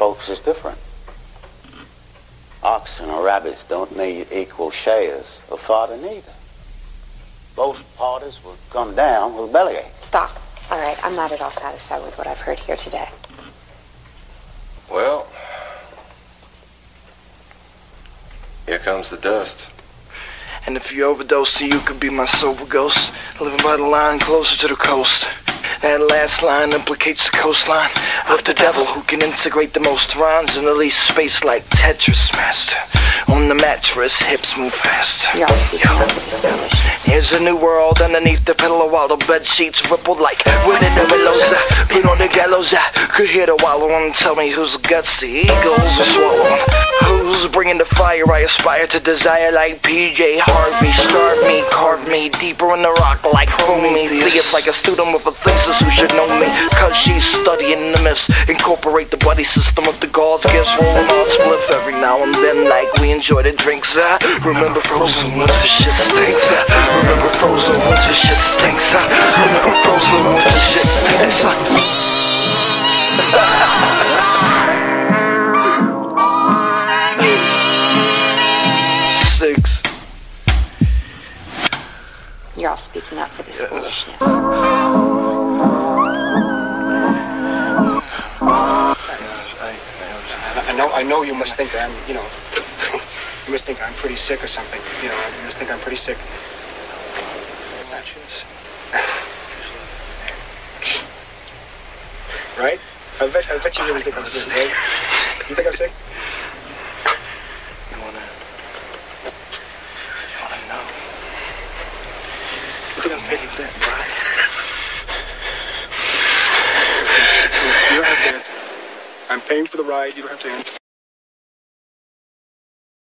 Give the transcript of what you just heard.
folks is different. Oxen or rabbits don't need equal shares of fodder neither. Both parties will come down with a bellyache. Stop. All right, I'm not at all satisfied with what I've heard here today. Well, here comes the dust. And if you overdose, you could be my sober ghost. Living by the line closer to the coast. That last line implicates the coastline of the devil who can integrate the most rhymes in the least space like Tetris Master. On the mattress, hips move fast. You're all speaking up with this foolishness. Here's a new world underneath the pillow while the bed sheets ripple like the willows. Put on the gallows, I could hear the wallow and tell me whose guts the eagles are swallowing. Who's bringing the fire I aspire to desire like PJ Harvey. Starve me, carve me deeper in the rock like Prometheus. Like a student with a thesis who should know me. Cause she's studying the myths. Incorporate the buddy system of the gods. Gifts rolling on spliff every now and then like we enjoy the drinks. I remember frozen the shit stinks. I remember frozen the shit stinks. I You're all speaking up for this foolishness. I know, I know you must think I'm, you know, you must think I'm pretty sick or something. You know, you must think I'm pretty sick. Right? I bet, I bet you really think I'm sick, right? You think I'm sick? You wanna, you wanna know? You think I'm sick? Right? You don't have to answer. I'm paying for the ride. You don't have to answer.